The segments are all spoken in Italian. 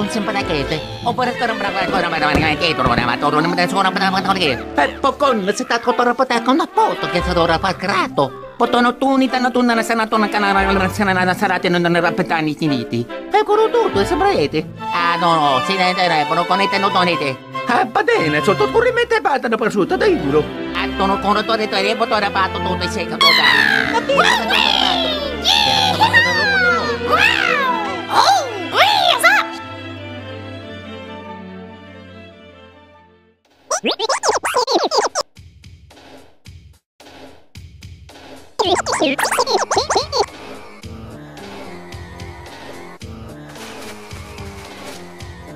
un simpadakete. Oppure sto non bravo ancora ma non che tu non ma tu non mi suona per la che. Peppo con se ta kotora pata con appoto che sadora pa grato. Potono tuni tanno tunna na sanato na canara na sana na sarate non ne rapetani finiti. E con tutto e sembrete. Ah no no, si ne telefono con i tenotoniete. Ah, va bene, sotto corrimete patano prosciutto, dai duro. Ah, sono con tore tore potore pato tutto e sei capoda. Capito?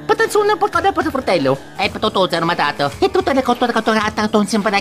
Attenzione, portare per fratello. È tutto armatato. E tutte le cotture catturate sono sempre da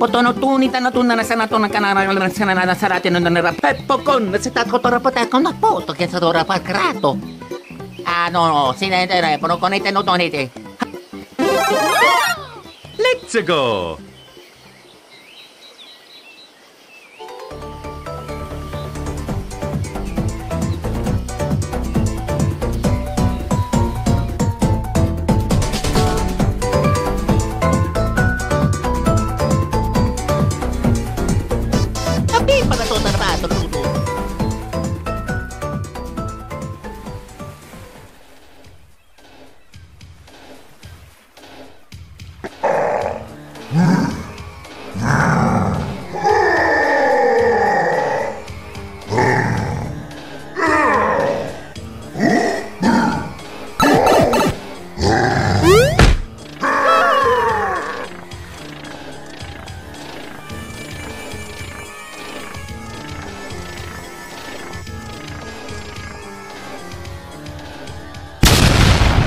Potonotunita na tunanasan na to ng kanaranasan na nasarate ng nanarapet na na sa tatko torapatakon na eh, po to kesa torapakrato. Ah, no, no, sinente na, ponokonite no tonite. Let's go!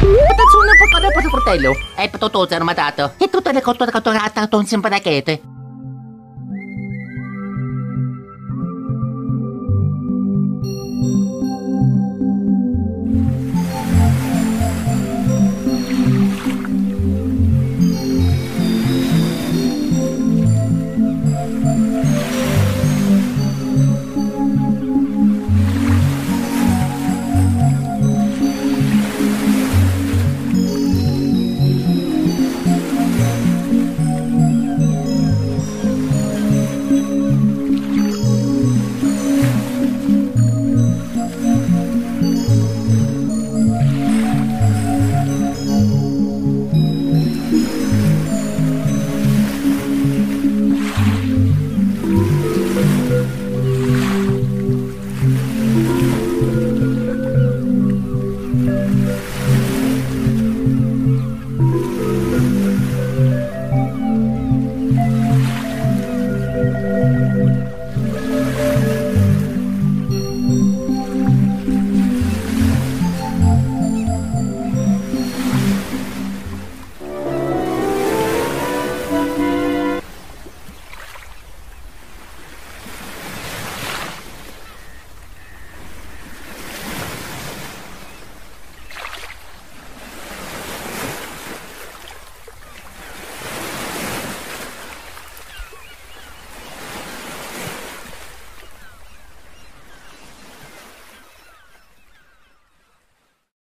Attenzione, portare per fratello. È tutto armatato. E tutte le cotture catturate sono sempre da chete.